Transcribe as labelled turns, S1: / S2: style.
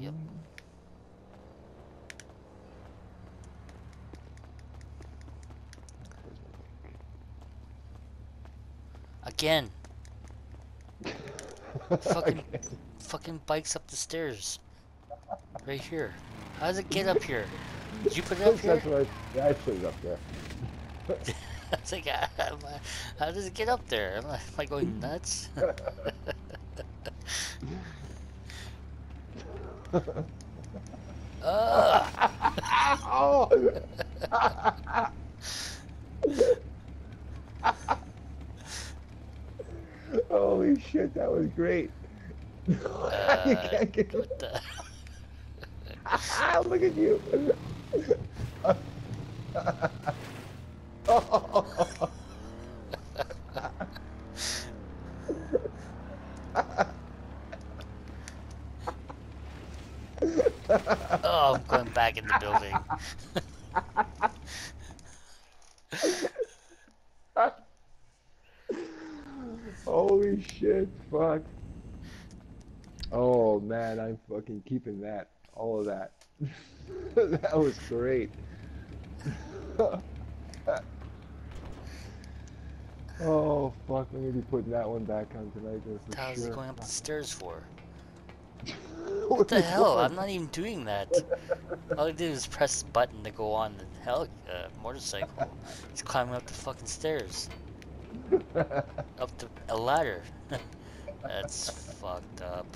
S1: yep. Again. fucking, fucking bikes up the stairs. Right here. How does it get up here? Did you put it up here?
S2: Right. Yeah, I put it up there.
S1: I was like, how does it get up there? Am I, am I going nuts?
S2: Oh! Holy shit, that was great. you
S1: Uh,
S2: can't get
S1: what the?
S2: Look at you.
S1: Oh, I'm oh, going back in the building.
S2: Holy shit, fuck. Oh man, I'm fucking keeping that. All of that. that was great. oh fuck, I'm gonna be putting that one back on tonight
S1: How's
S2: sure.
S1: it going up the stairs for?
S2: what
S1: the hell?
S2: doing?
S1: I'm not even doing that. All I did was press the button to go on the hell uh, motorcycle. He's climbing up the fucking stairs, up the a ladder. That's fucked up.